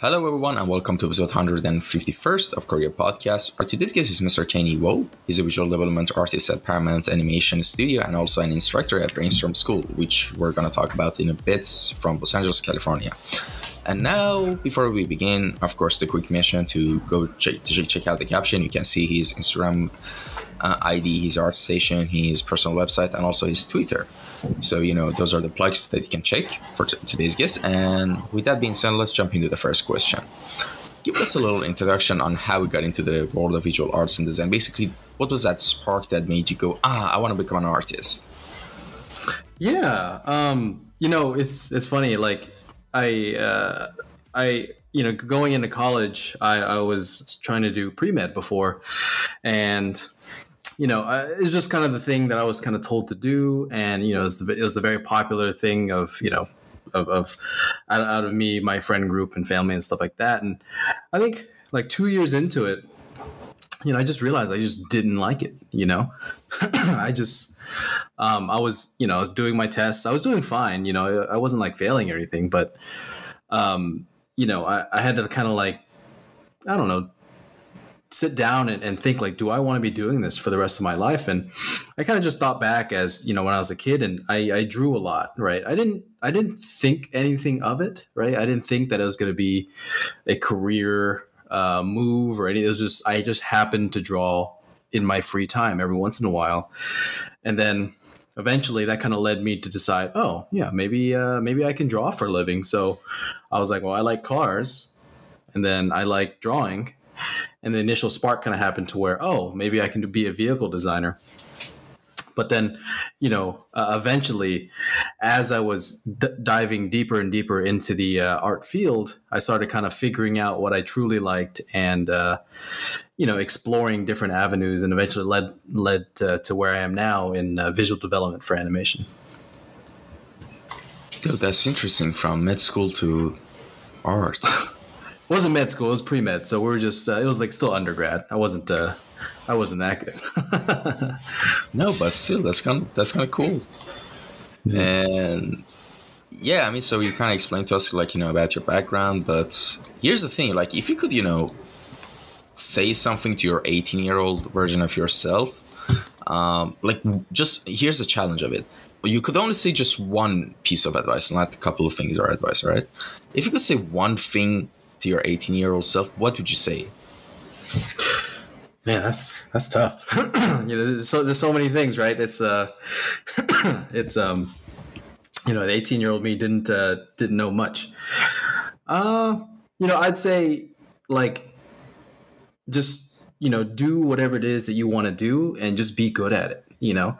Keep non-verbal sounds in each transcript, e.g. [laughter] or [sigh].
Hello, everyone, and welcome to episode 151st of Kouryer Podcast. Our today's guest is Mr. Kenny Vo. He's a visual development artist at Paramount Animation Studio and also an instructor at Brainstorm School, which we're going to talk about in a bit from Los Angeles, California. And now, before we begin, of course, the quick mention to go check, to check out the caption. You can see his Instagram uh, ID, his art station, his personal website, and also his Twitter. So, you know, those are the plugs that you can check for t- today's guest. And with that being said, let's jump into the first question. Give us a little introduction on how we got into the world of visual arts and design. Basically, what was that spark that made you go, ah, I want to become an artist? Yeah, um, you know, it's it's funny. Like, I uh, I you know, going into college, I, I was trying to do pre med before, and you know, it's just kind of the thing that I was kind of told to do, and you know, it was the, it was the very popular thing of you know, of, of out, out of me, my friend group, and family and stuff like that. And I think like two years into it, you know, I just realized I just didn't like it. You know, [clears throat] I just um, I was you know I was doing my tests, I was doing fine. You know, I wasn't like failing or anything, but um, you know, I, I had to kind of like I don't know sit down and, and think like do i want to be doing this for the rest of my life? And i kind of just thought back as you know when i was a kid and I, I drew a lot right? I didn't i didn't think anything of it right? I didn't think that it was going to be a career uh, move or anything it was just i just happened to draw in my free time every once in a while. And then eventually that kind of led me to decide oh yeah maybe uh, maybe i can draw for a living. So i was like well i like cars and then i like drawing and the initial spark kind of happened to where oh maybe i can be a vehicle designer. But then you know uh, eventually as i was d- diving deeper and deeper into the uh, art field i started kind of figuring out what i truly liked and uh, you know exploring different avenues and eventually led led to, to where i am now in uh, visual development for animation. So that's interesting from med school to art [laughs] wasn't med school. It was pre med. So we were just. Uh, it was like still undergrad. I wasn't. Uh, I wasn't that good. [laughs] no, but still, that's kind of that's kind of cool. Yeah. And yeah, I mean, so you kind of explained to us like you know about your background, but here's the thing: like, if you could, you know, say something to your 18 year old version of yourself, um, like, just here's the challenge of it. You could only say just one piece of advice, not a couple of things or advice, right? If you could say one thing to your 18 year old self, what would you say? Man, that's that's tough. [clears throat] you know, there's so there's so many things, right? It's uh, [clears throat] it's um, you know, the 18 year old me didn't uh, didn't know much. Uh, you know, I'd say like just you know do whatever it is that you want to do and just be good at it. You know,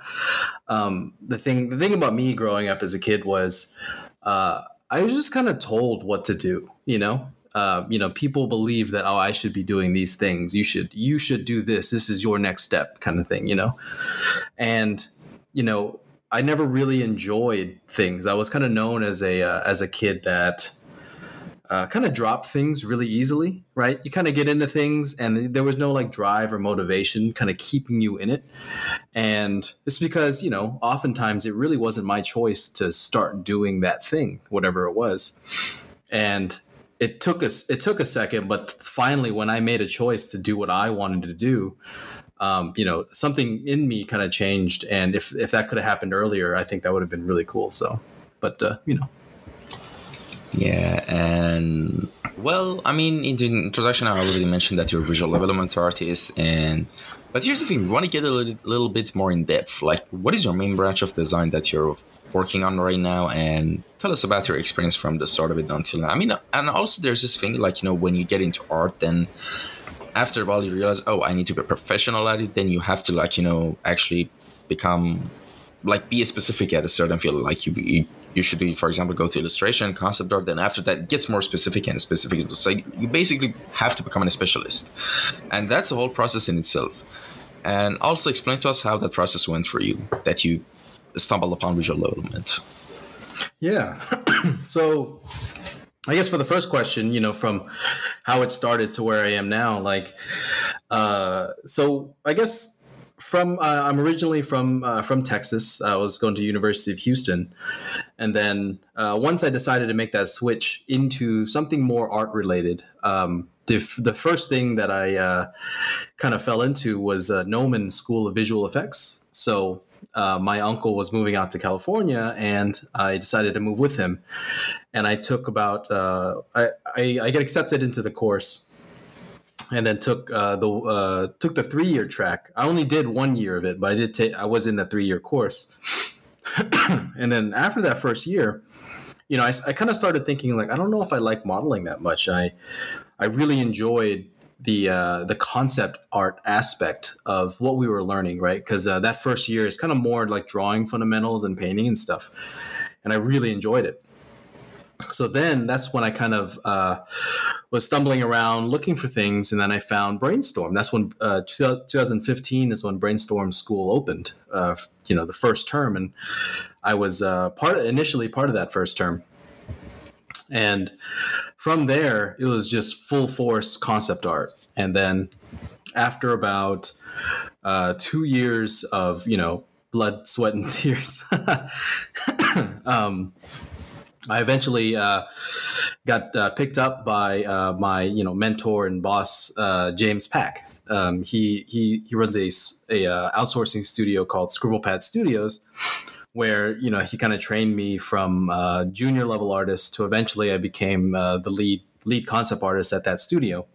um, the thing the thing about me growing up as a kid was uh, I was just kind of told what to do. You know, uh, you know people believe that oh i should be doing these things. You should you should do this. This is your next step kind of thing you know? And you know i never really enjoyed things. I was kind of known as a uh, as a kid that uh, kind of dropped things really easily right? You kind of get into things and there was no like drive or motivation kind of keeping you in it. And it's because you know oftentimes it really wasn't my choice to start doing that thing whatever it was. And it took us it took a second, but finally, when I made a choice to do what I wanted to do, um, you know, something in me kind of changed. And if if that could have happened earlier, I think that would have been really cool. So, but uh, you know. Yeah, and well, I mean, in the introduction, I already mentioned that you're visual development artist, and but here's the thing: we want to get a little, little bit more in depth. Like, what is your main branch of design that you're working on right now and tell us about your experience from the start of it until now. I mean and also there's this thing like you know when you get into art then after a while you realize oh i need to be professional at it then you have to like you know actually become like be specific at a certain field. Like you, you you should do for example go to illustration concept art then after that it gets more specific and specific. So you basically have to become a specialist. And that's a whole process in itself. And also explain to us how that process went for you that you stumble upon visual development? Yeah. [clears throat] so I guess for the first question, you know, from how it started to where I am now, like, uh, so I guess from uh, I'm originally from uh, from Texas. I was going to University of Houston, and then uh, once I decided to make that switch into something more art related, um, the the first thing that I uh, kind of fell into was uh, Gnomon School of Visual Effects. So. Uh, my uncle was moving out to California, and I decided to move with him. And I took about I, I I get accepted into the course, and then took uh, the uh, took the three year track. I only did one year of it, but I did take. I was in the three year course, [coughs] and then after that first year, you know, I, I kind of started thinking like, I don't know if I like modeling that much. I I really enjoyed the uh, the concept art aspect of what we were learning, right? Because uh, that first year is kind of more like drawing fundamentals and painting and stuff, and I really enjoyed it so then that's when I kind of uh, was stumbling around looking for things, and then I found Brainstorm. That's when uh, 2015 is when Brainstorm School opened. Uh, you know, the first term, and I was uh, part initially part of that first term. And from there, it was just full force concept art, and then after about uh, two years of you know blood, sweat, and [laughs] tears. [laughs] um, I eventually uh, got uh, picked up by uh, my you know mentor and boss uh, James Paick. Um, he he he runs a, a uh, outsourcing studio called Scribblepad Studios, where you know he kind of trained me from uh, junior level artist to eventually I became the lead lead concept artist at that studio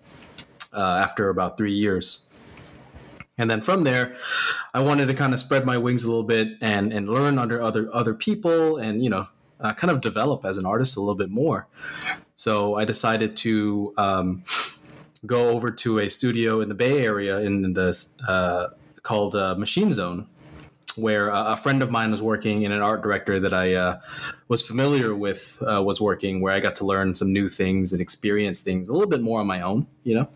after about three years. And then from there, I wanted to kind of spread my wings a little bit and and learn under other other people and you know uh, kind of develop as an artist a little bit more. So I decided to um, go over to a studio in the Bay Area in the uh, called uh, Machine Zone, where a friend of mine was working and an art director that I uh, was familiar with uh, was working, where I got to learn some new things and experience things a little bit more on my own, you know.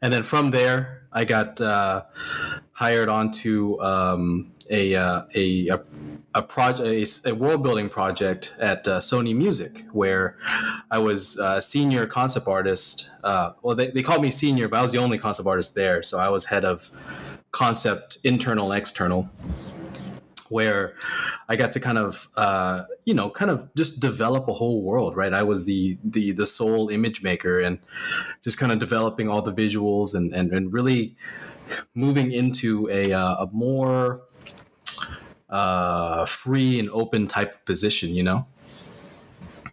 And then from there, I got uh, hired onto um, a, uh, a, a a project, a, a, world building project at uh, Sony Music, where I was a senior concept artist. Uh, well, they, they called me senior, but I was the only concept artist there, so I was head of concept, internal, external. Where I got to kind of, uh, you know, kind of just develop a whole world, right? I was the the the sole image maker, and just kind of developing all the visuals and and, and really moving into a, uh, a more uh, free and open type of position, you know?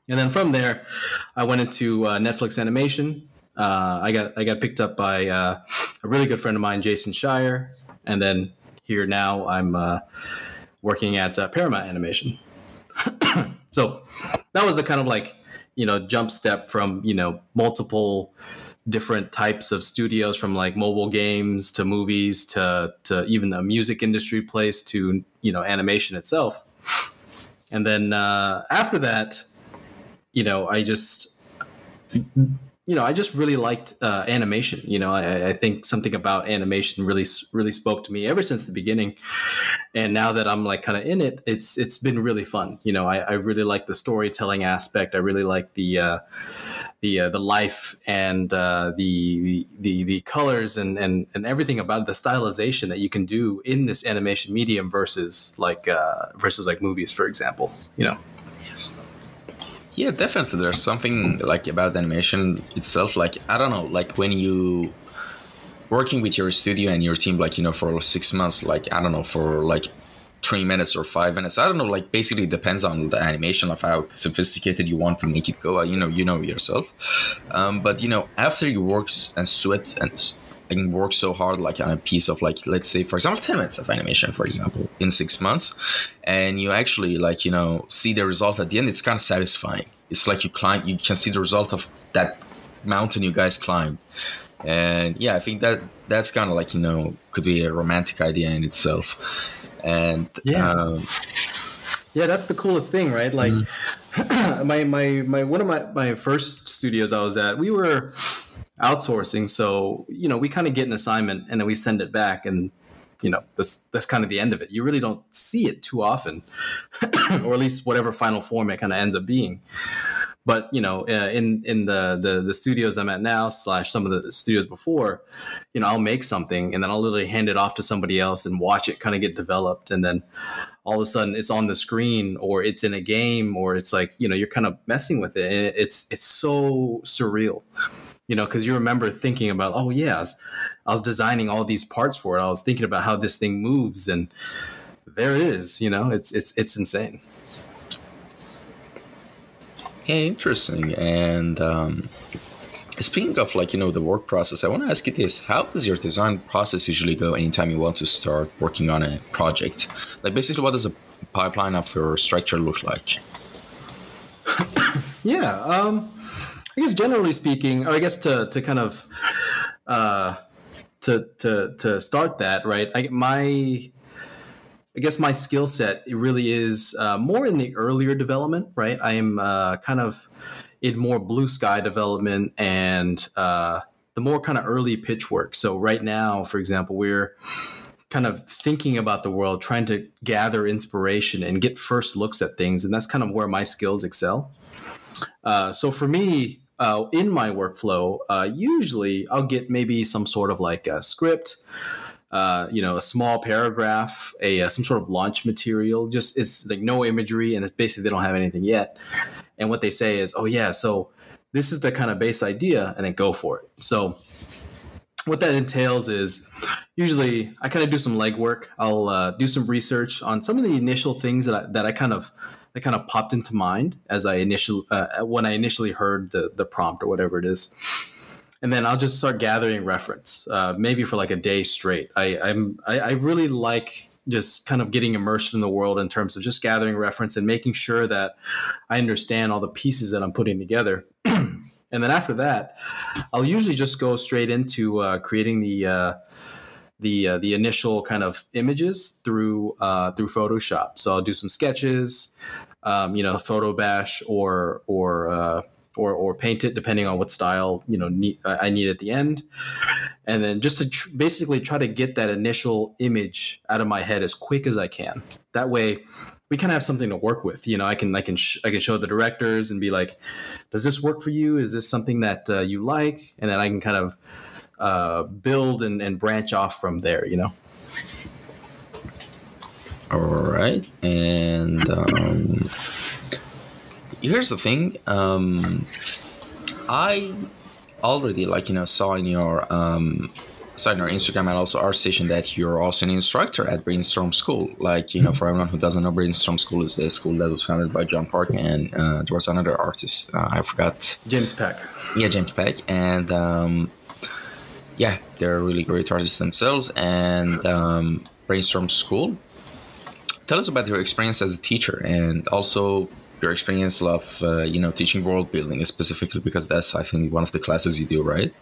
And then from there, I went into uh, Netflix animation. Uh, I got I got picked up by uh, a really good friend of mine, Jason Schreier, and then here now I'm uh, working at uh, Paramount Animation. [clears throat] so that was a kind of like you know jump step from you know multiple different types of studios from like mobile games to movies to to even a music industry place to you know animation itself and then uh, after that you know i just you know, I just really liked uh, animation. You know, I, I, think something about animation really, really spoke to me ever since the beginning. And now that I'm like kind of in it, it's it's been really fun. You know, I, I really like the storytelling aspect. I really like the uh, the uh, the life and uh, the, the the colors and, and and everything about the stylization that you can do in this animation medium versus like uh, versus like movies, for example. You know. Yeah, definitely. There's something like about animation itself. Like I don't know, like when you working with your studio and your team, like you know, for six months, like I don't know, for like three minutes or five minutes. I don't know. Like basically, depends on the animation of how sophisticated you want to make it go. You know, you know yourself. Um, but you know, after you work and sweat and and work so hard like on a piece of like let's say for example 10 minutes of animation for example in six months. And you actually like you know see the result at the end. It's kind of satisfying. It's like you climb you can see the result of that mountain you guys climbed. And yeah i think that that's kind of like you know could be a romantic idea in itself. And yeah. um, yeah that's the coolest thing right? Like mm-hmm. [clears throat] my my my one of my my first studios i was at we were outsourcing. So, you know, we kind of get an assignment and then we send it back and you know, that's that's kind of the end of it. You really don't see it too often, [coughs] or at least whatever final form it kind of ends up being. but you know, uh, in in the, the the studios I'm at now, slash some of the studios before, you know, I'll make something and then I'll literally hand it off to somebody else and watch it kind of get developed, and then all of a sudden it's on the screen or it's in a game or it's like you know you're kind of messing with it. It's it's so surreal, you know, because you remember thinking about, oh yeah, I was, I was designing all these parts for it. I was thinking about how this thing moves and there it is. You know, it's it's it's insane. Yeah, interesting. And um, speaking of like you know the work process, I want to ask you this: How does your design process usually go anytime you want to start working on a project? Like basically, what does a pipeline of your structure look like? [coughs] yeah, um, I guess generally speaking, or I guess to to kind of uh, to to to start that right, I, my I guess my skill set it really is uh, more in the earlier development, right? I am uh, kind of in more blue sky development and uh, the more kind of early pitch work. So right now, for example, we're kind of thinking about the world, trying to gather inspiration and get first looks at things, and that's kind of where my skills excel. Uh, so for me, uh, in my workflow, uh, usually I'll get maybe some sort of like a script uh, you know, a small paragraph, a uh, some sort of launch material. Just it's like no imagery, and it's basically they don't have anything yet. And what they say is, oh yeah, so this is the kind of base idea, and then go for it. So what that entails is usually I kind of do some legwork. I'll uh, do some research on some of the initial things that I, that I kind of that kind of popped into mind as I initial uh, when I initially heard the the prompt or whatever it is and then I'll just start gathering reference, uh, maybe for like a day straight. I, I'm I, I, really like just kind of getting immersed in the world in terms of just gathering reference and making sure that I understand all the pieces that I'm putting together. [clears throat] and then after that, I'll usually just go straight into uh, creating the uh, the uh, the initial kind of images through uh, through Photoshop. So I'll do some sketches, um, you know, photo bash or or uh, or or paint it depending on what style you know need, I need at the end, and then just to tr- basically try to get that initial image out of my head as quick as I can. That way, we kind of have something to work with. You know, I can I can sh- I can show the directors and be like, does this work for you? Is this something that uh, you like? And then I can kind of uh, build and, and branch off from there. You know. All right, and. Um here's the thing. Um, I already like you know saw in your um, saw in your Instagram and also ArtStation that you're also an instructor at Brainstorm School. Like you know, for everyone who doesn't know, Brainstorm School is a school that was founded by John Park and uh, there was another artist. Uh, I forgot. James Paick. Yeah, James Paick, and um, yeah, they're really great artists themselves. And um, Brainstorm School. Tell us about your experience as a teacher and also your experience of uh, you know teaching world building specifically because that's I think one of the classes you do, right?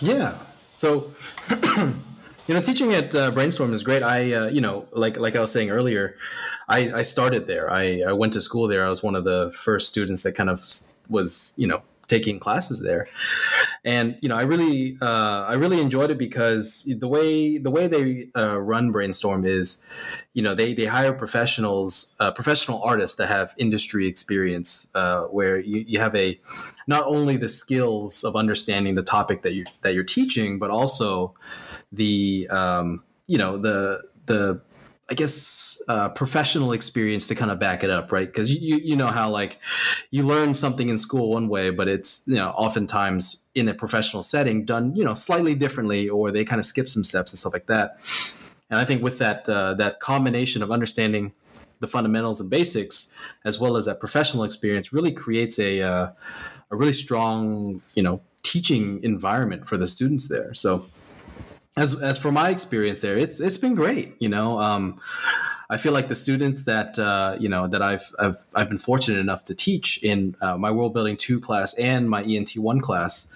Yeah. So. [clears throat] you know, teaching at uh, Brainstorm is great. I, uh, you know, like like I was saying earlier, I, I started there. I, I went to school there. I was one of the first students that kind of was, you know, taking classes there, and you know, I really uh, I really enjoyed it because the way the way they uh, run Brainstorm is, you know, they they hire professionals, uh, professional artists that have industry experience, uh, where you, you have a not only the skills of understanding the topic that you that you're teaching, but also the um, you know the the I guess uh, professional experience to kind of back it up, right? Because you you know how like you learn something in school one way, but it's you know oftentimes in a professional setting done you know slightly differently, or they kind of skip some steps and stuff like that. And I think with that uh, that combination of understanding the fundamentals and basics, as well as that professional experience, really creates a uh, a really strong you know teaching environment for the students there. So as as for my experience there, it's it's been great. You know, um, I feel like the students that uh, you know that I've, I've I've been fortunate enough to teach in uh, my World Building two class and my ENT one class.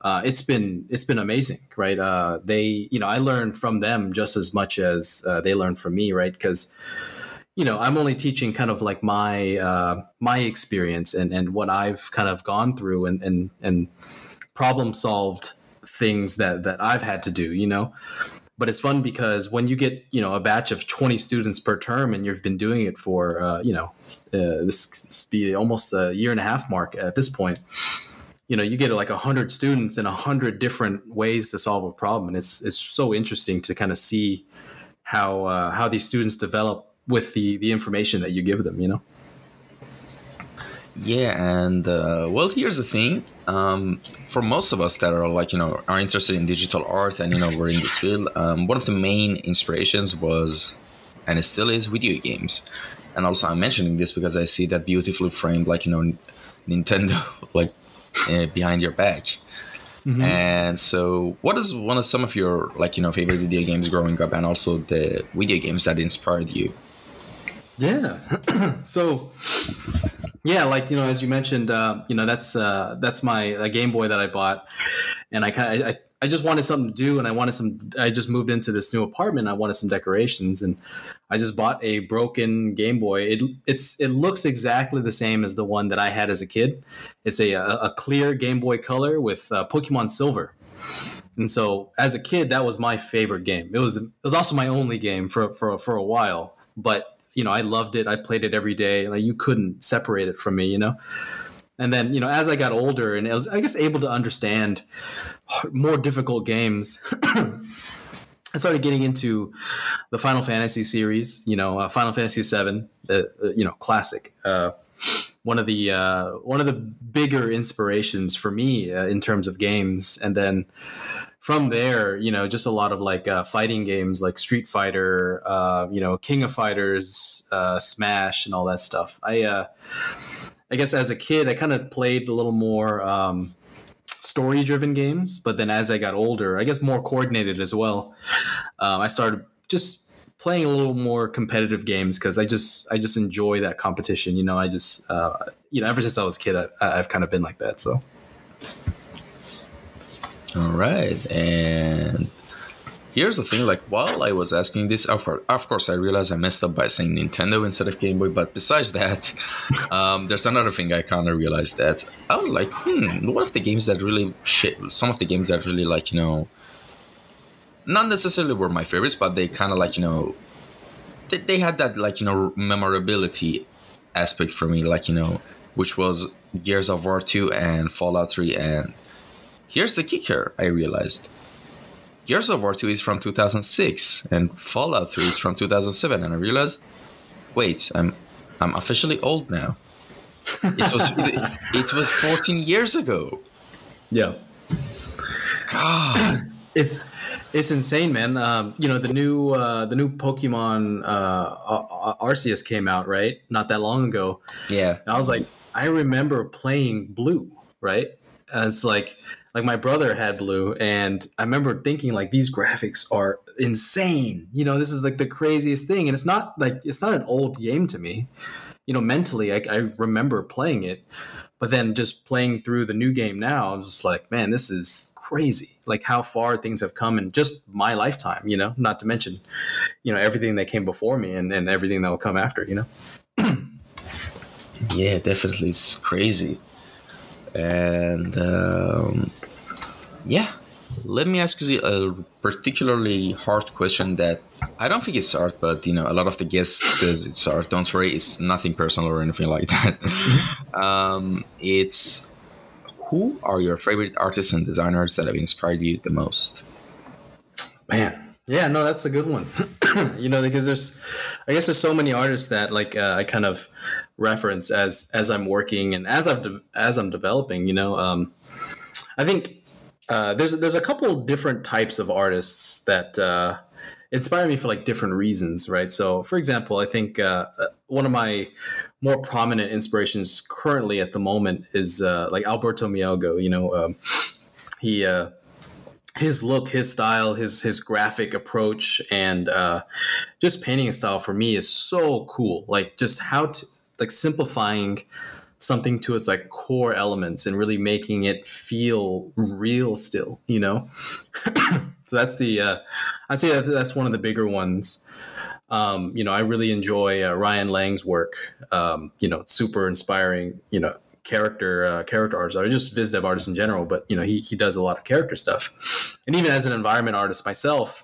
Uh, it's been it's been amazing, right? Uh, they you know I learned from them just as much as uh, they learned from me, right? Because you know I'm only teaching kind of like my uh, my experience and and what I've kind of gone through and and and problem solved things that that I've had to do, you know. but it's fun because when you get you know a batch of 20 students per term and you've been doing it for uh, you know uh, this, this be almost a year and a half mark at this point you know you get like a 100 students and 100 different ways to solve a problem and it's it's so interesting to kind of see how uh, how these students develop with the the information that you give them you know yeah, and uh, well, here's the thing. Um, for most of us that are like you know are interested in digital art and you know we're in this field, um, one of the main inspirations was, and it still is, video games. And also, I'm mentioning this because I see that beautifully framed, like you know, Nintendo, [laughs] like uh, behind your back. Mm-hmm. And so, what is one of some of your like you know favorite video games growing up, and also the video games that inspired you? Yeah. [clears throat] so yeah, like you know, as you mentioned, uh, you know that's uh, that's my Game Boy that I bought, and I kind I, I just wanted something to do, and I wanted some. I just moved into this new apartment. I wanted some decorations, and I just bought a broken Game Boy. It it's it looks exactly the same as the one that I had as a kid. It's a a, a clear Game Boy Color with uh, Pokemon Silver. And so, as a kid, that was my favorite game. It was it was also my only game for for for a while, but you know, I loved it. I played it every day. Like you couldn't separate it from me, you know. And then, you know, as I got older and I was, I guess, able to understand more difficult games, [coughs] I started getting into the Final Fantasy series. You know, uh, Final Fantasy VII, uh, uh, you know, classic. Uh, one of the uh, one of the bigger inspirations for me uh, in terms of games, and then from there, you know, just a lot of like uh, fighting games like Street Fighter, uh, you know, King of Fighters, uh, Smash, and all that stuff. I, uh, I guess as a kid, I kind of played a little more um, story-driven games, but then as I got older, I guess more coordinated as well. Um, I started just playing a little more competitive games because I just I just enjoy that competition. You know, I just uh, you know ever since I was a kid, I, I've kind of been like that. So. All right, and here's the thing: like while I was asking this, of course, of course, I realized I messed up by saying Nintendo instead of Game Boy. But besides that, [laughs] um, there's another thing I kind of realized that I was like, hmm, one of the games that really shit, some of the games that really like you know, not necessarily were my favorites, but they kind of like you know, they, they had that like you know memorability aspect for me, like you know, which was Gears of War 2 and Fallout 3 and Here's the kicker, I realized. Gears of War 2 is from 2006 and Fallout 3 is from 2007 and I realized wait, I'm I'm officially old now. It was [laughs] it, it was 14 years ago. Yeah. God. [clears throat] It's it's insane, man. Um, you know the new uh, the new Pokemon uh, Arceus came out right not that long ago. Yeah, and I was like, I remember playing Blue, right? As like like my brother had blue and i remember thinking like these graphics are insane. You know this is like the craziest thing and it's not like it's not an old game to me. You know mentally i, I remember playing it but then just playing through the new game now i'm just like man this is crazy. Like how far things have come in just my lifetime you know? Not to mention you know everything that came before me and, and everything that will come after you know? [clears throat] Yeah definitely. It's crazy and um, yeah, let me ask you a particularly hard question that I don't think it's hard, but you know, a lot of the guests says it's hard. Don't worry, it's nothing personal or anything like that. Mm-hmm. [laughs] um, it's who are your favorite artists and designers that have inspired you the most? Man, yeah, no, that's a good one. [coughs] you know, because there's, I guess there's so many artists that like uh, I kind of reference as as I'm working and as I'm as I'm developing. You know, um, I think uh, there's there's a couple different types of artists that uh, inspire me for like different reasons, right? So, for example, I think uh, uh one of my more prominent inspirations currently at the moment is uh, like Alberto Mielgo. You know, um, he uh, his look, his style, his his graphic approach, and just painting style for me is so cool. Like just how to like simplifying something to its like core elements and really making it feel real still you know? [coughs] So that's the uh, i'd say that that's one of the bigger ones. Um, you know i really enjoy uh, ryan lang's work. Um, you know super inspiring you know character uh, character artist or just viz dev artist in general but you know he, he does a lot of character stuff [laughs] and even as an environment artist myself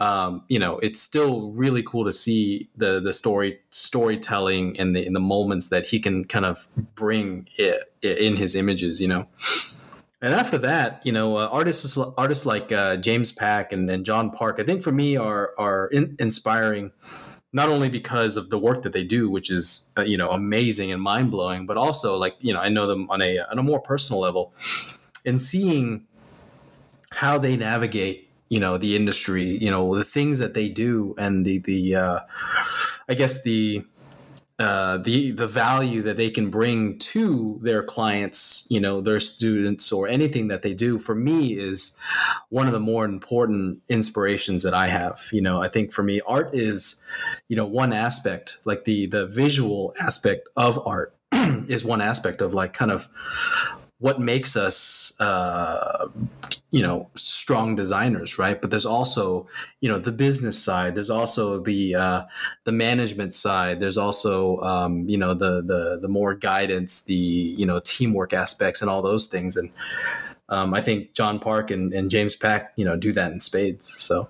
um, you know, it's still really cool to see the the story storytelling and the in the moments that he can kind of bring it, in his images. You know. And after that, you know, uh, artists artists like uh, James Paick and, and John Park, I think for me are are in, inspiring, not only because of the work that they do, which is uh, you know amazing and mind blowing, but also like you know I know them on a on a more personal level, and seeing how they navigate you know the industry, you know the things that they do, and the the uh, I guess the uh, the the value that they can bring to their clients, you know, their students or anything that they do, for me is one of the more important inspirations that I have. You know, I think for me, art is, you know, one aspect, like the the visual aspect of art [clears throat] is one aspect of like kind of what makes us uh, you know strong designers right? But there's also you know the business side there's also the uh, the management side there's also um, you know the the the more guidance the you know teamwork aspects and all those things. And um, I think John Park and, and James Paick you know do that in spades. So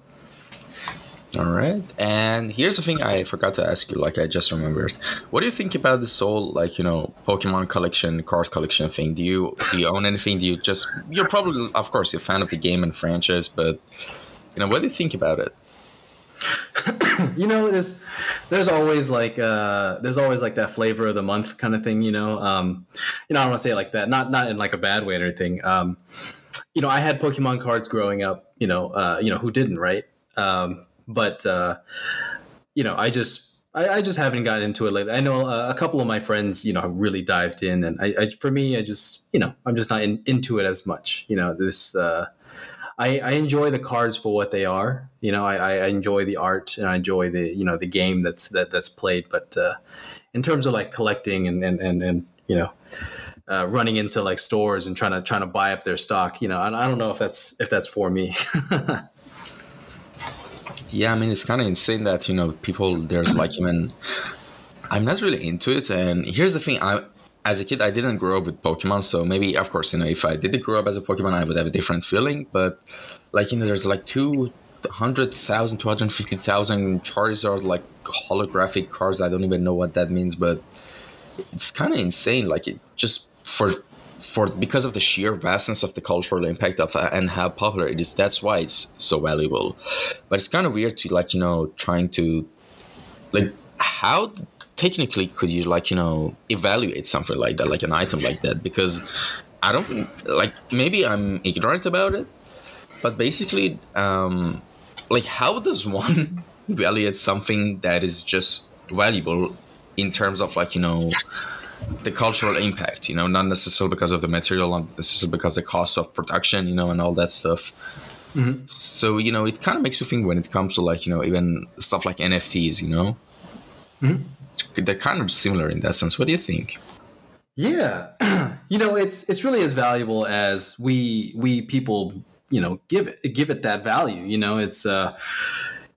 all right. And here's the thing I forgot to ask you, like I just remembered. What do you think about this whole like, you know, Pokemon collection, card collection thing? Do you do you own anything? Do you just you're probably of course you're a fan of the game and franchise, but you know, what do you think about it? [coughs] you know, there's there's always like uh there's always like that flavor of the month kind of thing, you know. Um you know, I don't want to say it like that. Not not in like a bad way or anything. Um you know, I had Pokemon cards growing up, you know, uh, you know, who didn't, right? Um but uh, you know, I just I, I, just haven't gotten into it lately. I know uh, a couple of my friends, you know, have really dived in, and I, I for me, I just you know, I'm just not in, into it as much. You know, this. Uh, I, I enjoy the cards for what they are. You know, I, I enjoy the art and I enjoy the you know the game that's that that's played. But uh, in terms of like collecting and and and, and you know. Uh, running into like stores and trying to trying to buy up their stock, you know, I, I don't know if that's if that's for me. [laughs] Yeah, I mean it's kind of insane that you know people there's like even I'm not really into it. And here's the thing: I as a kid I didn't grow up with Pokemon, so maybe of course you know if I did grow up as a Pokemon, I would have a different feeling. But like you know, there's like two hundred thousand, two hundred fifty thousand Charizard like holographic cards. I don't even know what that means, but it's kind of insane. Like it just for for because of the sheer vastness of the cultural impact of uh, and how popular it is that's why it's so valuable. But it's kind of weird to like you know trying to like how technically could you like you know evaluate something like that like an item like that? Because i don't like maybe i'm ignorant about it but basically um like how does one [laughs] evaluate something that is just valuable in terms of like you know the cultural impact, you know, not necessarily because of the material, not necessarily because of the cost of production, you know, and all that stuff. Mm-hmm. So, you know, it kind of makes you think when it comes to like, you know, even stuff like NFTs, you know, mm-hmm. they're kind of similar in that sense. What do you think? Yeah, [clears throat] you know, it's it's really as valuable as we we people, you know, give it give it that value. You know, it's uh,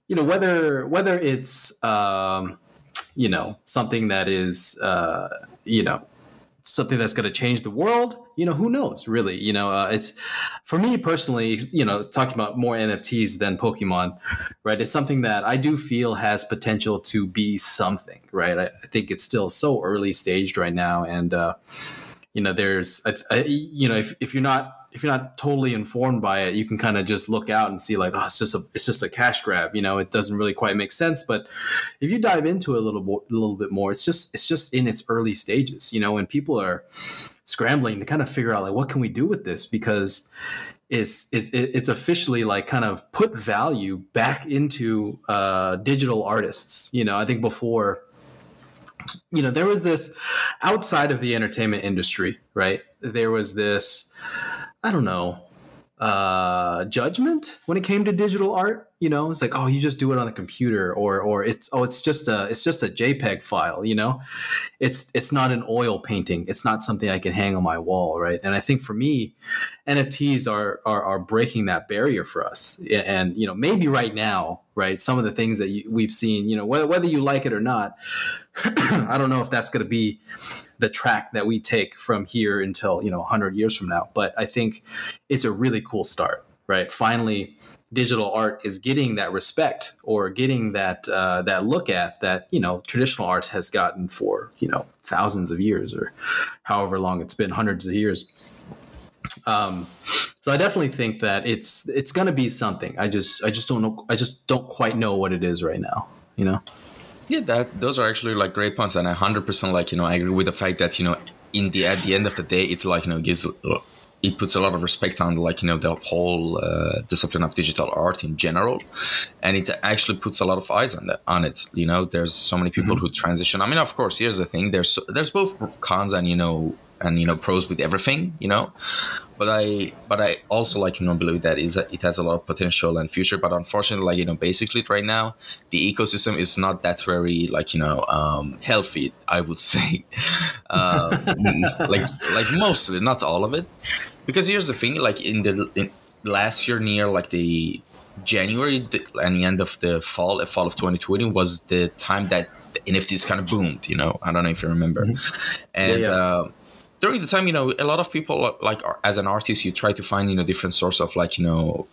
you know whether whether it's um, you know something that is uh you know something that's going to change the world you know who knows really you know uh, it's for me personally you know talking about more nfts than pokemon right it's something that i do feel has potential to be something right? I, I think it's still so early staged right now and uh, you know there's I, I, you know if, if you're not if you're not totally informed by it, you can kind of just look out and see like, oh, it's just a it's just a cash grab. You know, it doesn't really quite make sense. But if you dive into it a little a little bit more, it's just it's just in its early stages. You know, when people are scrambling to kind of figure out like what can we do with this because it's it's, it's officially like kind of put value back into uh, digital artists. You know, I think before you know there was this outside of the entertainment industry right there was this I don't know, uh, judgment when it came to digital art. You know, it's like, oh, you just do it on the computer, or or it's oh, it's just a it's just a JPEG file. You know, it's it's not an oil painting. It's not something I can hang on my wall, right? And I think for me, NFTs are are, are breaking that barrier for us. And you know, maybe right now, right, some of the things that you, we've seen, you know, whether whether you like it or not, [clears throat] I don't know if that's going to be the track that we take from here until you know 100 years from now but i think it's a really cool start right finally digital art is getting that respect or getting that uh, that look at that you know traditional art has gotten for you know thousands of years or however long it's been hundreds of years um, so I definitely think that it's it's going to be something. I just I just don't know. I just don't quite know what it is right now. You know. Yeah, that those are actually like great points, and I hundred percent like you know I agree with the fact that you know in the at the end of the day it like you know gives it puts a lot of respect on like you know the whole uh, discipline of digital art in general and it actually puts a lot of eyes on that on it you know? There's so many people mm-hmm. who transition. I mean of course here's the thing there's there's both cons and you know and you know pros with everything you know but I but I also like you know believe that is it has a lot of potential and future. But unfortunately, like you know, basically right now the ecosystem is not that very like you know um, healthy. I would [laughs] say, um, like like mostly, not all of it. Because here's the thing: like in the in last year, near like the January and the end of the fall, fall of 2020 was the time that the NFTs kind of boomed. You know, I don't know if you remember, mm-hmm. and. Yeah, yeah. Uh, during the time, you know, a lot of people like as an artist, you try to find you know different source of like you know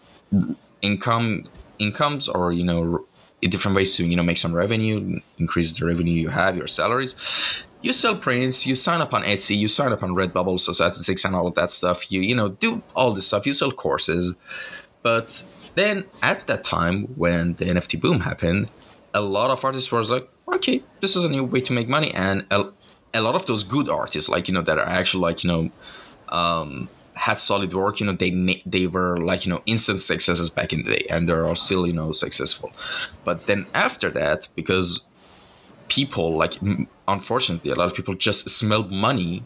income incomes or you know different ways to you know make some revenue, increase the revenue you have, your salaries. You sell prints, you sign up on Etsy, you sign up on Redbubble, Society6, and all of that stuff. You you know do all this stuff. You sell courses, but then at that time when the NFT boom happened, a lot of artists were like, okay, this is a new way to make money, and a lot of those good artists, like you know, that are actually like you know, um, had solid work. You know, they they were like you know instant successes back in the day, and they are still you know successful. But then after that, because people like unfortunately a lot of people just smelled money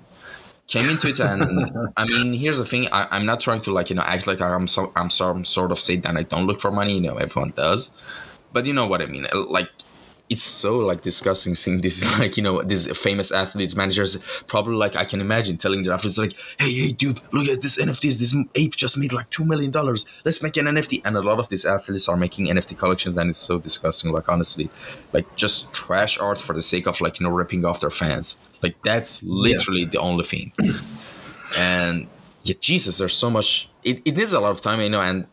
came into it and i mean here's the thing I, am not trying to like you know act like i'm so i'm some sort of say that i don't look for money you know everyone does but you know what i mean like it's so like disgusting seeing this [laughs] like you know these famous athletes managers probably like i can imagine telling their athletes like hey hey dude look at this nfts this ape just made like two million dollars. Let's make an nft and a lot of these athletes are making nft collections and it's so disgusting like honestly like just trash art for the sake of like you know ripping off their fans. Like that's literally yeah. the only thing. [clears throat] And yeah jesus there's so much it, it needs a lot of time you know and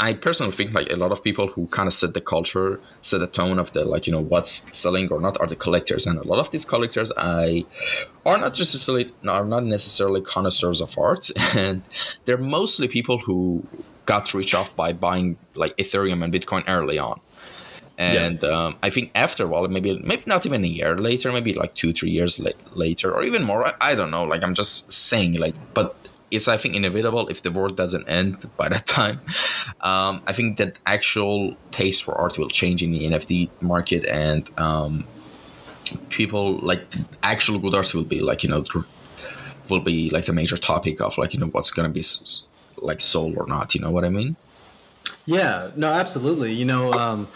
I personally think like a lot of people who kind of set the culture, set the tone of the like you know what's selling or not are the collectors, and a lot of these collectors I are not necessarily are not necessarily connoisseurs of art, [laughs] and they're mostly people who got rich off by buying like Ethereum and Bitcoin early on. And yeah. um, I think after a while, maybe maybe not even a year later, maybe like two three years la- later, or even more. I, I don't know. Like I'm just saying, like, but it's I think inevitable if the world doesn't end by that time. Um, I think that actual taste for art will change in the NFT market, and um, people like actual good art will be like you know will be like the major topic of like you know what's gonna be like sold or not. You know what I mean? Yeah. No. Absolutely. You know, um,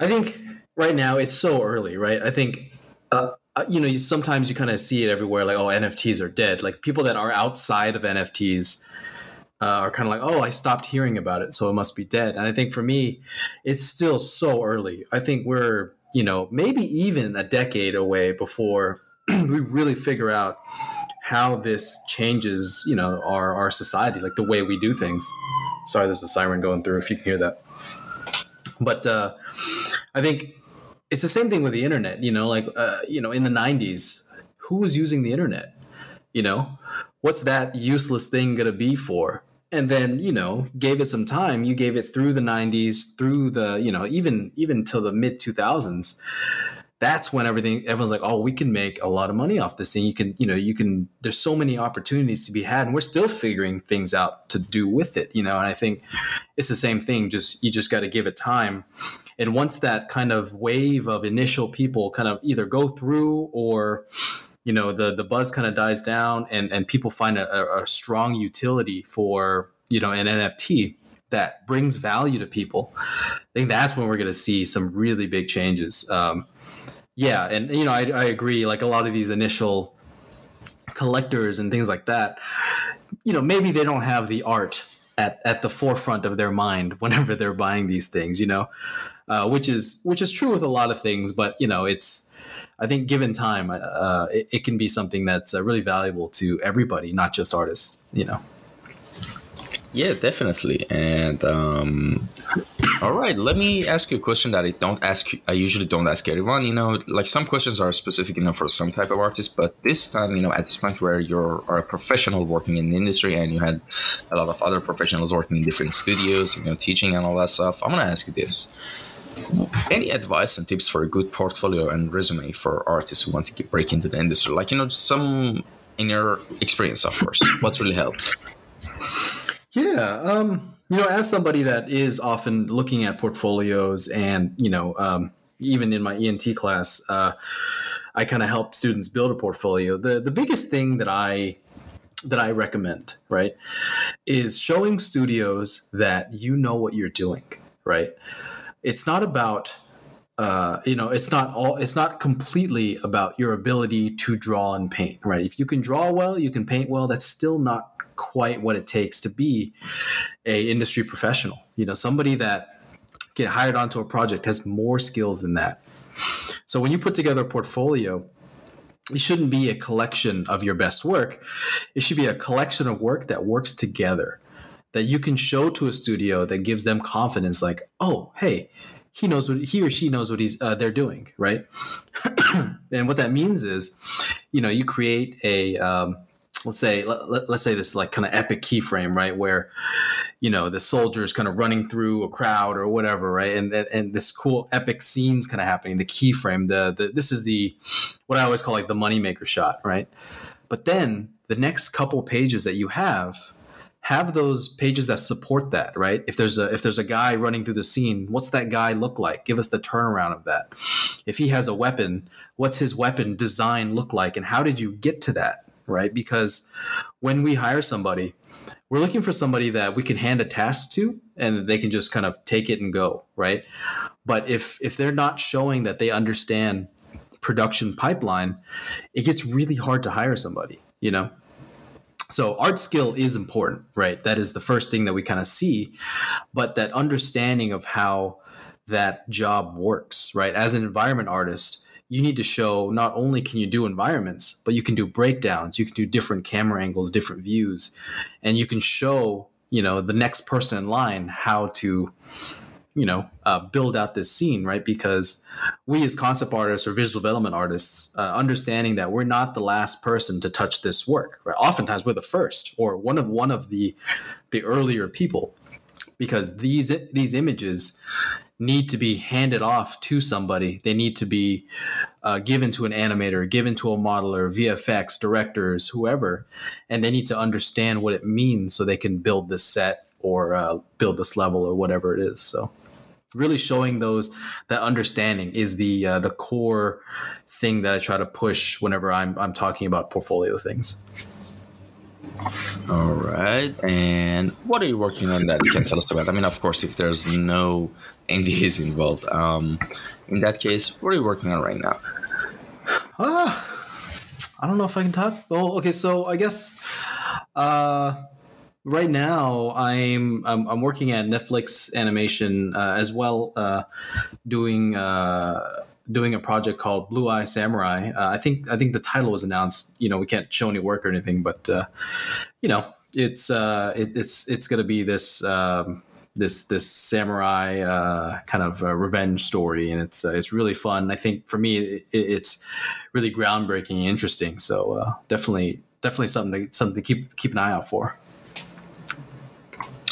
I think right now it's so early, right? I think. Uh, you know, you, sometimes you kind of see it everywhere, like, oh, NFTs are dead. Like people that are outside of NFTs uh, are kind of like, oh, I stopped hearing about it, so it must be dead. And I think for me, it's still so early. I think we're, you know, maybe even a decade away before [clears throat] we really figure out how this changes, you know, our, our society, like the way we do things. Sorry, there's a siren going through if you can hear that. But uh, I think it's the same thing with the internet you know like uh, you know in the 90s who was using the internet? You know what's that useless thing going to be for? And then you know gave it some time. You gave it through the 90s through the you know even even till the mid 2000s that's when everything everyone's like oh we can make a lot of money off this thing. You can you know you can there's so many opportunities to be had and we're still figuring things out to do with it you know and i think it's the same thing. Just you just got to give it time and once that kind of wave of initial people kind of either go through or you know the the buzz kind of dies down and and people find a, a strong utility for you know an nft that brings value to people i think that's when we're going to see some really big changes. Um, yeah and you know I, I agree like a lot of these initial collectors and things like that you know maybe they don't have the art at, at the forefront of their mind [laughs] whenever they're buying these things you know uh, which is which is true with a lot of things. But you know, it's I think given time, uh, it, it, can be something that's uh, really valuable to everybody, not just artists. You know. Yeah, definitely. And um, all right, let me ask you a question that I don't ask. I usually don't ask everyone. You know, like some questions are specific enough for some type of artist, but this time, you know, at this point where you're are a professional working in the industry and you had a lot of other professionals working in different studios, you know, teaching and all that stuff, I'm gonna ask you this: Any advice and tips for a good portfolio and resume for artists who want to break into the industry? Like, you know, some in your experience, of course, what's really helped? Yeah. Um, you know, as somebody that is often looking at portfolios and, you know, um, even in my ENT class, uh, I kind of help students build a portfolio. The the biggest thing that I that I recommend, right, is showing studios that you know what you're doing, right? It's not about uh, you know, it's not all. It's not completely about your ability to draw and paint, right? If you can draw well, you can paint well. That's still not quite what it takes to be a industry professional. You know, somebody that get hired onto a project has more skills than that. So when you put together a portfolio, it shouldn't be a collection of your best work. It should be a collection of work that works together that you can show to a studio that gives them confidence like, "Oh, hey, he knows what he or she knows what he's uh, they're doing, right?" [clears throat] and what that means is, you know, you create a um, let's say let, us say this like kind of epic keyframe right? Where you know the soldiers kind of running through a crowd or whatever right? And and this cool epic scenes kind of happening the keyframe the, the this is the what i always call like the moneymaker shot right? But then the next couple pages that you have have those pages that support that right if there's a if there's a guy running through the scene what's that guy look like give us the turnaround of that if he has a weapon what's his weapon design look like and how did you get to that right? Because when we hire somebody, we're looking for somebody that we can hand a task to and they can just kind of take it and go, right? But if if they're not showing that they understand production pipeline, it gets really hard to hire somebody, you know? So art skill is important, right? That is the first thing that we kind of see, but that understanding of how that job works, right? As an environment artist, you need to show not only can you do environments, but you can do breakdowns, you can do different camera angles, different views, and you can show you know the next person in line how to you know uh, build out this scene right because we as concept artists or visual development artists uh, understanding that we're not the last person to touch this work right oftentimes we're the first or one of one of the the earlier people because these these images need to be handed off to somebody. They need to be uh, given to an animator, given to a modeler, VFX directors, whoever, and they need to understand what it means so they can build this set or uh, build this level or whatever it is. So, really showing those that understanding is the uh, the core thing that I try to push whenever I'm I'm talking about portfolio things. All right. And what are you working on that you can tell us about? I mean, of course, if there's no NDAs involved, um, in that case, what are you working on right now? Uh, I don't know if I can talk. Oh, okay. So I guess uh, right now I'm, I'm, I'm working at Netflix Animation uh, as well, uh, doing uh, doing a project called Blue Eye Samurai. Uh, I think I think the title was announced. You know, we can't show any work or anything, but uh, you know, it's uh, it, it's it's going to be this. Um, this this samurai uh, kind of revenge story, and it's uh, it's really fun. I think for me, it, it's really groundbreaking and interesting. So uh, definitely definitely something to, something to keep keep an eye out for.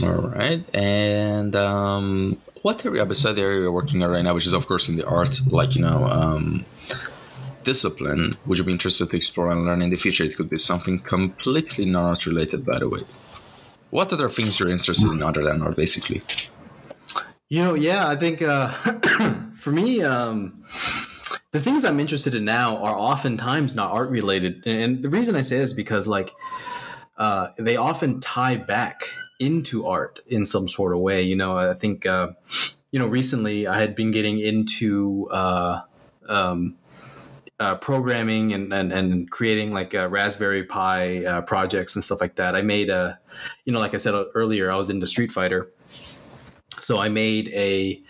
All right, and um, what area beside the area you're working on right now, which is of course in the art, like you know, um, discipline, would you be interested to explore and learn in the future? It could be something completely not related, by the way. What other things you're interested in other than art, basically? You know, yeah, I think uh, [coughs] for me, um, the things I'm interested in now are oftentimes not art related, and the reason I say this is because like uh, they often tie back into art in some sort of way. You know, I think uh, you know recently I had been getting into uh, um, uh, programming and, and, and creating like uh, Raspberry Pi uh, projects and stuff like that. I made a, you know, like I said earlier, I was into Street Fighter, So I made a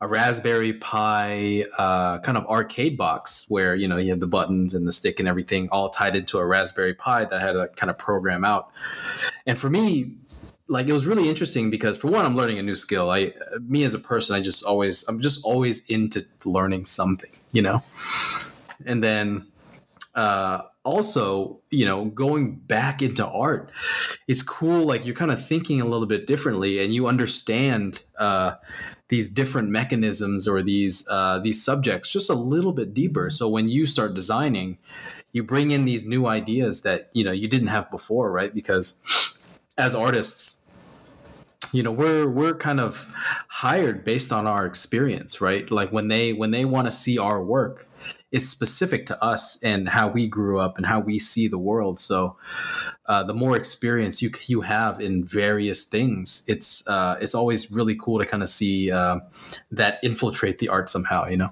a Raspberry Pi uh, kind of arcade box where you know you have the buttons and the stick and everything all tied into a Raspberry Pi that had to kind of program out. And for me, like it was really interesting because for one, I'm learning a new skill. I me as a person, I just always I'm just always into learning something, you know. And then uh, also, you know, going back into art, it's cool. Like you're kind of thinking a little bit differently, and you understand uh, these different mechanisms or these uh, these subjects just a little bit deeper. So when you start designing, you bring in these new ideas that you know you didn't have before, right? Because as artists you know we're we're kind of hired based on our experience right like when they when they want to see our work it's specific to us and how we grew up and how we see the world. So, uh, the more experience you you have in various things, it's uh, it's always really cool to kind of see uh, that infiltrate the art somehow. You know.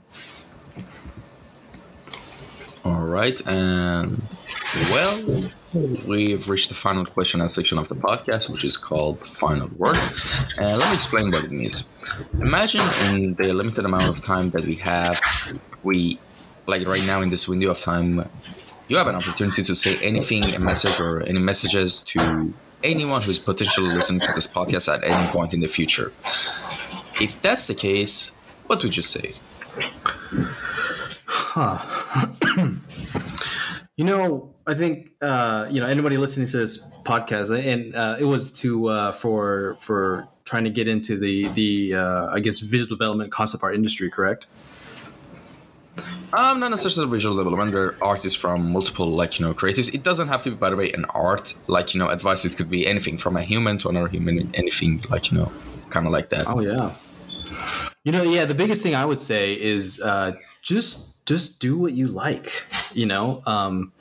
All right, and well, we've reached the final question and section of the podcast, which is called Final Words. And uh, let me explain what it means. Imagine in the limited amount of time that we have, we like right now in this window of time, you have an opportunity to say anything, a message or any messages to anyone who's potentially listening to this podcast at any point in the future. If that's the case, what would you say? Huh. [clears throat] you know, I think uh, you know anybody listening to this podcast, and uh, it was to uh, for for trying to get into the the uh, I guess visual development concept art industry, correct? Um, not necessarily visual development. There are artists from multiple, like you know, creatives. It doesn't have to be, by the way, an art. Like you know, advice. It could be anything from a human to another human, anything like you know, kind of like that. Oh yeah. You know, yeah. The biggest thing I would say is uh, just just do what you like. You know, um,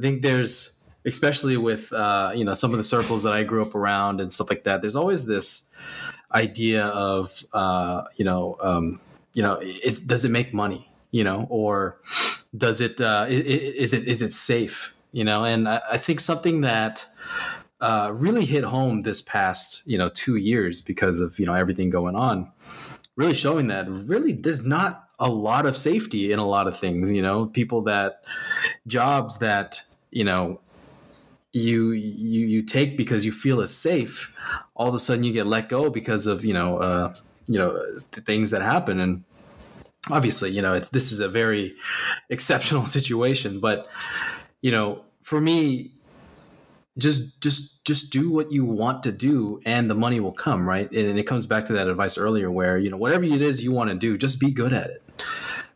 I think there's especially with uh, you know some of the circles that I grew up around and stuff like that. There's always this idea of uh, you know um, you know is does it make money? you know, or does it uh, is it is it safe? You know, and I, I think something that uh, really hit home this past you know two years because of you know everything going on, really showing that really there's not a lot of safety in a lot of things. You know, people that jobs that you know you you you take because you feel is safe all of a sudden you get let go because of you know uh, you know things that happen. And obviously, you know, it's this is a very [laughs] exceptional [laughs] situation, but you know, for me, just just just do what you want to do and the money will come right? And it comes back to that advice earlier where you know whatever it is you want to do just be good at it.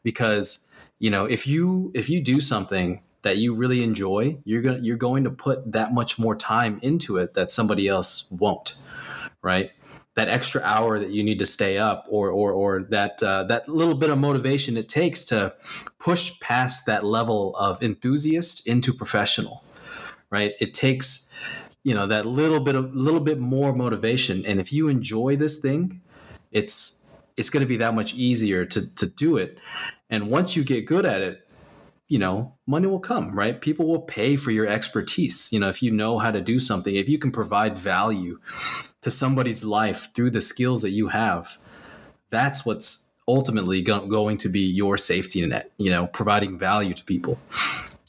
Because you know if you if you do something that you really enjoy you're going to you're going to put that much more time into it that somebody else won't right? That extra hour that you need to stay up or or or that uh, that little bit of motivation it takes to push past that level of enthusiast into professional right? It takes you know that little bit of little bit more motivation. And if you enjoy this thing it's it's going to be that much easier to to do it. And once you get good at it you know, money will come, right? People will pay for your expertise. You know, if you know how to do something, if you can provide value to somebody's life through the skills that you have, that's what's ultimately go- going to be your safety net, you know, providing value to people.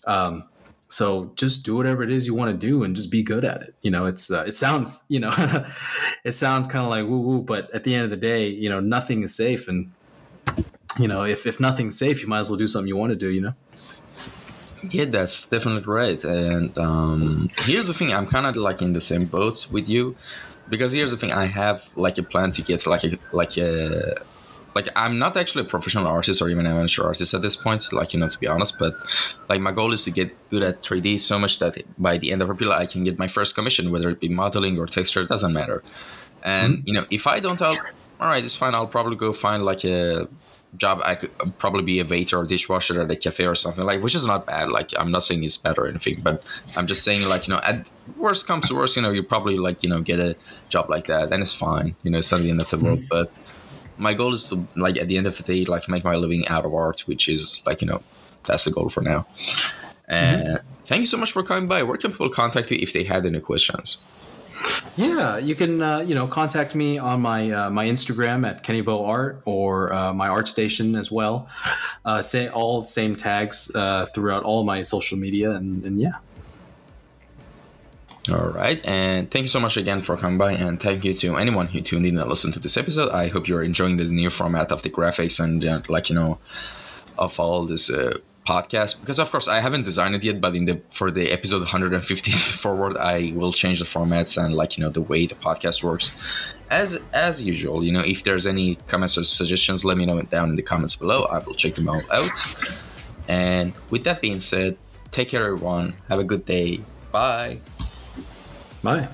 Um, so just do whatever it is you want to do and just be good at it. You know, it's, uh, it sounds, you know, [laughs] it sounds kind of like woo woo, but at the end of the day, you know, nothing is safe. And, you know, if, if nothing's safe, you might as well do something you want to do, you know? Yeah, that's definitely right. And um, here's the thing: I'm kind of like in the same boat with you, because here's the thing: I have like a plan to get like a like a like I'm not actually a professional artist or even an amateur artist at this point, like you know, to be honest. But like my goal is to get good at 3D so much that by the end of April I can get my first commission, whether it be modeling or texture, it doesn't matter. And mm-hmm. you know, if I don't help, all right, it's fine. I'll probably go find like a job, I could probably be a waiter or dishwasher at a cafe or something like, which is not bad. Like I'm not saying it's bad or anything, but I'm just saying like you know, at worst comes to worst, you know, you probably like you know get a job like that, and it's fine. You know, it's not the end of the world. Mm-hmm. But my goal is to like at the end of the day, like make my living out of art, which is like you know, that's the goal for now. And mm-hmm. thank you so much for coming by. Where can people contact you if they had any questions? Yeah, you can uh, you know contact me on my uh, my Instagram at KennyVo Art or uh, my ArtStation as well. Uh, say all same tags uh, throughout all my social media, and, and yeah. All right, and thank you so much again for coming by, and thank you to anyone who tuned in and listened to this episode. I hope you're enjoying the new format of the graphics and uh, like you know of all this podcast because of course I haven't designed it yet, but in the for the episode 150 [laughs] forward, I will change the formats and like you know the way the podcast works. As as usual, you know, if there's any comments or suggestions, let me know it down in the comments below. I will check them all out. And with that being said, take care everyone. Have a good day. Bye. Bye.